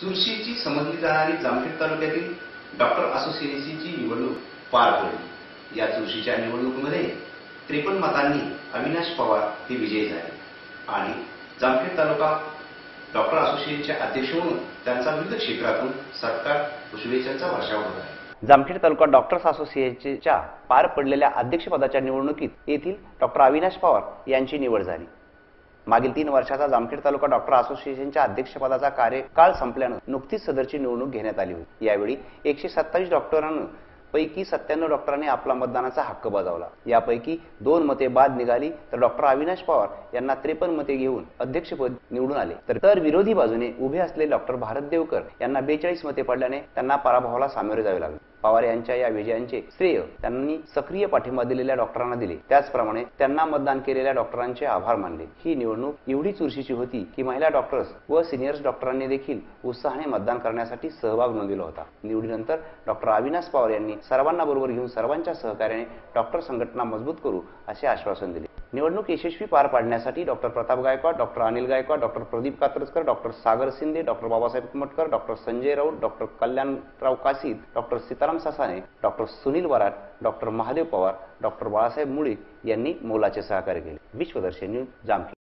चुरशीची समजली जाणारी जामखेड तालुक्यातील डॉक्टर असोसिएशनची निवडणूक पार पडली. या चुरशीच्या निवडणुकीमध्ये त्रेपन्न मतांनी अविनाश पवार हे विजयी झाले. आणि जामखेड तालुका डॉक्टर असोसिएशनचे अध्यक्ष म्हणून त्यांचा विविध क्षेत्रातून सरकार शुभेच्छांचा वर्षाव होत आहे. जामखेड तालुका डॉक्टर्स असोसिएशनच्या पार पडलेल्या अध्यक्षपदाच्या निवडणुकीत येथील डॉक्टर अविनाश पवार यांची निवड झाली. मागील तीन वर्षाचा जामखेड तालुका डॉक्टर असोसिएशनच्या अध्यक्षपदाचा कार्यकाळ संपल्यानं नुकतीच सदरची निवडणूक घेण्यात आली होती. यावेळी एकशे सत्तावीस डॉक्टरांना पैकी सत्त्याण्णव डॉक्टरांनी आपला मतदानाचा हक्क बजावला. यापैकी दोन मते बाद निघाली तर डॉक्टर अविनाश पवार यांना त्रेपन्न मते घेऊन अध्यक्षपद निवडून आले. तर तर विरोधी बाजूने उभे असलेले डॉक्टर भारत देवकर यांना बेचाळीस मते पडल्याने त्यांना पराभवाला सामोरे जावे लागले. पवार यांच्या या विजयांचे श्रेय त्यांनी सक्रिय पाठिंबा दिलेल्या डॉक्टरांना दिले. त्याचप्रमाणे त्यांना मतदान केलेल्या डॉक्टरांचे आभार मानले. ही निवडणूक एवढी चुरशीची होती की महिला डॉक्टर्स व सिनियर्स डॉक्टरांनी देखील उत्साहाने मतदान करण्यासाठी सहभाग नोंदविला होता. निवडीनंतर डॉक्टर अविनाश पवार यांनी सर्वांना बरोबर घेऊन सर्वांच्या सहकार्याने डॉक्टर संघटना मजबूत करू असे आश्वासन दिले. निवडणूक यशस्वी पार पाडण्यासाठी doctor Pratap Gaikwad doctor Anil Gaikwad doctor Pradeep Katrajkar doctor Sagar Shinde doctor Babasaheb Kumtakar doctor Sanjay Raut doctor Kalyanrao Kashid doctor Sitaram Sasane doctor Sunil Varad doctor Mahadev Pawar doctor Balasaheb Mule यांनी मोलाचे सहकार्य केले. Vishwadarshan news Jamkhed.